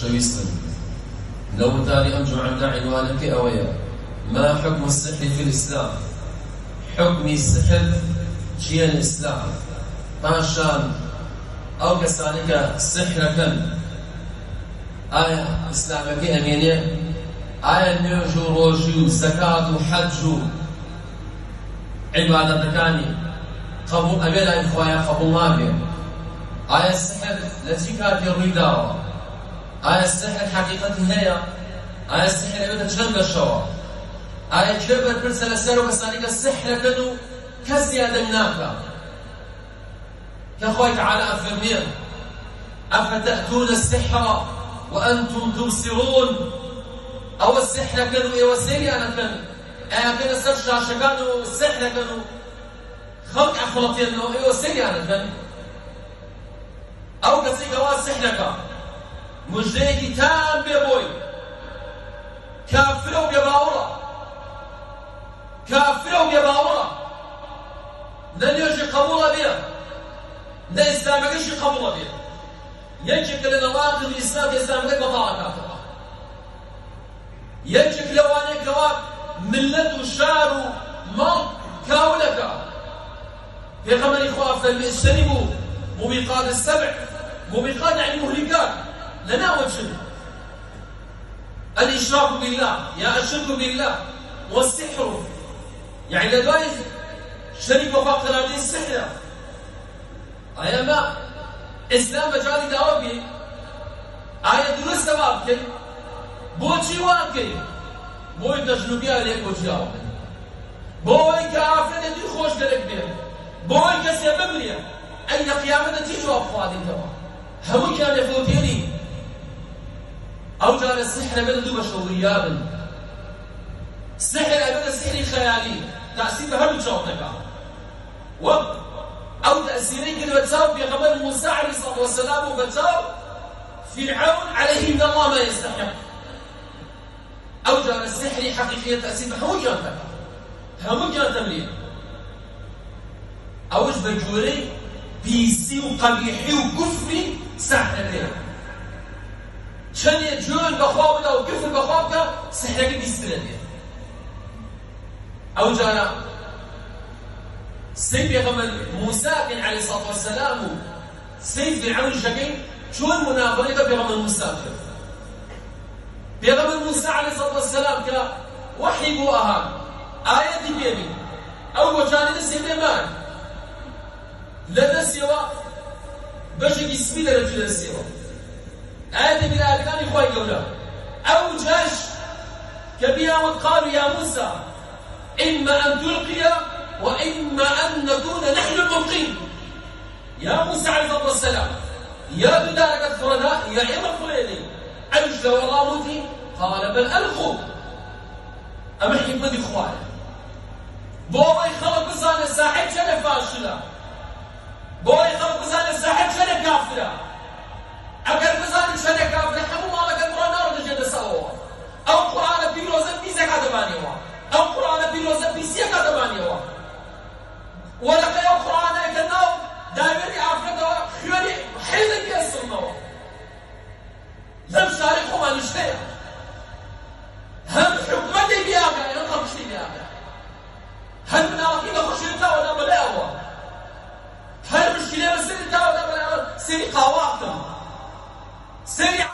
شويستن لو تالي أمجو عن عنوانك أويا ما حكم السحر في الإسلام؟ حكم السحر شيء الإسلام. ما شان أو كسانك سحرك آية إسلامك أمينية. آية نيوجو روجو زكاة حج عبادتكاني قبول أبيلا إخوايا قبول الله آية السحر التي كانت يروي داوة آية السحر حقيقته هي آية السحر أبدا شنب الشوا آية كبر برسل السر وكسانيك السحر كدو كزيادة مناك كأخوي تعالى أفرمين أفتأتون السحر وأنتم تبصرون؟ أو السحر كانوا إيه وسيري أنا كان أنا كان السرشة شكانوا السحر كانوا خلق أخلطين إنه إيه وسيري أنا مژدەیەکی تام بێ بۆی کافرە و بێباوەڕە کافرە و بێباوەڕە نە نوێژی قبوڵە بێ نە ئیسلامەکەشی قبوڵە بێ یەکێک لە نەواقض ئیسلام ئیسلامەکە بەتاڵە کاتەوە یەکێک لەوانەیەکەوە ملت و شار و ماڵ کاولەکە پێغەمەری خوا السبع موبقات يعني مهلكات. لنا وجه الإشراك بالله يا الشرك بالله والسحر. يعني لدوايز شريك وفاق قرارين السحر آية ما إسلام مجالي دعوة بي آية درست وابكي بوچی واکەی بۆی دەژنوبیا لێ کۆچیاوە بۆی کە ئافرەتێتی خۆش دەرەک بێ بۆی کەسێ بمرێ ئەی لە قیامەتە چی جواب خوادێتەوە هەمووی کیان أو جار السحر أبدا دوبا شوريات السحر أبدا سحر خيالي تأثير هل جوتك و أو تأثيرين كده بتساوي في غمر موسى عليه الصلاة والسلام وبتساوي فرعون عليه من الله ما يستحق أو جار السحر حقيقية تأثير همو جانتك همو جانت تمليه أوش بجوري بيسي وقبيحي وكفري سحر ليه چەندێ جوێن بەخوا بدا و کفر بەخوا بکە سحرەکە بیسترە دێ ئەو جارە سەی پێغەمبەر موسا بن عەلەیهی سەڵات وەسەلام و سەی فرعون شەکەی چۆن مناظەرەی بە پێغەمبەر موسا کرد پێغەمبەر موسا عەلەیهی سەڵات وەسەلام کە وحی بۆ ئەهان ئاەتی پێبین ئەو گۆجانە دەستێ پێمان لە دەستێەوە بەشێکی سپی دەرەچ لە هذه من أركان إخوة الجولة أو جيش كبيرا قالوا يا موسى إما أن تلقي وإما أن نكون نحن الملقين يا موسى عليه الصلاة والسلام يا بدارك الفرناء يا إما فريني أجل والله موتي؟ قال بل ألقوا. أما حكمة إخوان بوي خلق بزان الساحب شنو فاشلة بوي خلق بزان الساحب شنو كافرة سرقة واحدة سرقة